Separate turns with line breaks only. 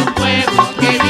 un pueblo que vive.